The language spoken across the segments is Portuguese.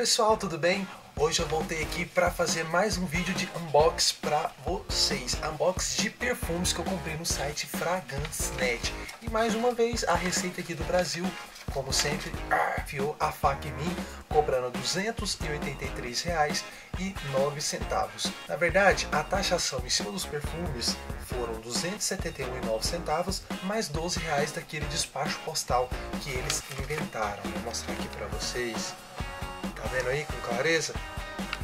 pessoal, tudo bem? Hoje eu voltei aqui para fazer mais um vídeo de unbox para vocês. Unbox de perfumes que eu comprei no site Fragrance.net. E mais uma vez a receita aqui do Brasil, como sempre, enfiou a faca em mim, cobrando R$ 283,09. Na verdade, a taxação em cima dos perfumes foram R$ 271,09 mais 12 reais daquele despacho postal que eles inventaram. Vou mostrar aqui para vocês. Vendo aí com clareza?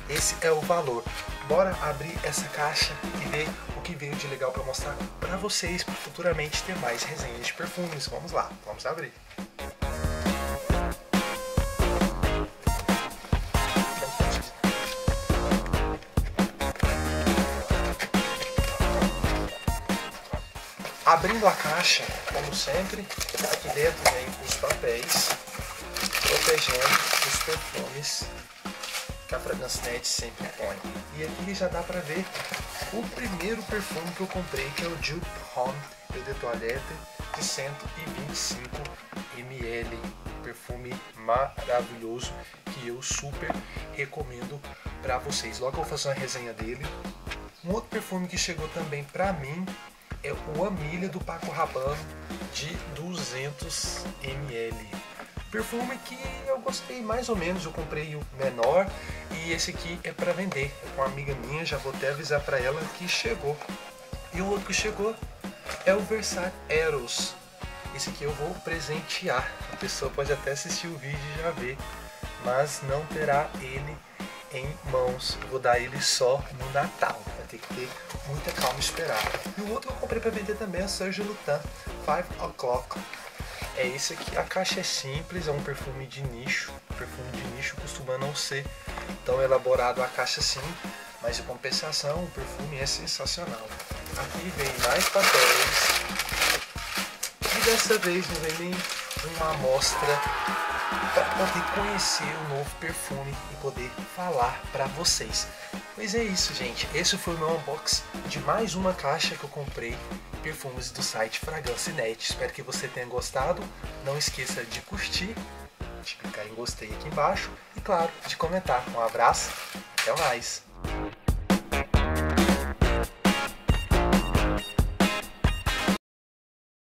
Esse é o valor. Bora abrir essa caixa e ver o que veio de legal para mostrar para vocês, para futuramente ter mais resenhas de perfumes. Vamos lá, vamos abrir. Abrindo a caixa, como sempre, aqui dentro vem os papéis protegendo os perfumes que a Fragrance Net sempre põe. E aqui já dá pra ver o primeiro perfume que eu comprei, que é o Dupe Homme Eau de Toilette de 125 ml. Perfume maravilhoso que eu super recomendo para vocês. Logo eu vou fazer uma resenha dele. Um outro perfume que chegou também para mim é o Amília do Paco Rabanne de 200 ml Perfume que eu gostei mais ou menos, eu comprei o menor e esse aqui é para vender. É com uma amiga minha, já vou até avisar para ela que chegou. E o outro que chegou é o Versace Eros. Esse aqui eu vou presentear. A pessoa pode até assistir o vídeo e já ver, mas não terá ele em mãos. Vou dar ele só no Natal. Vai ter que ter muita calma e esperar. E o outro que eu comprei para vender também é o Sergio Lutan 5 O'Clock é esse aqui. A caixa é simples, é um perfume de nicho. perfume de nicho costuma não ser tão elaborado a caixa assim, mas em compensação o perfume é sensacional. Aqui vem mais papéis. E dessa vez não vem nem uma amostra para poder conhecer o novo perfume e poder falar para vocês. Pois é isso, gente. Esse foi o meu unboxing de mais uma caixa que eu comprei perfumes do site Fragrance.net. Espero que você tenha gostado. Não esqueça de curtir, de clicar em gostei aqui embaixo e, claro, de comentar. Um abraço, até mais!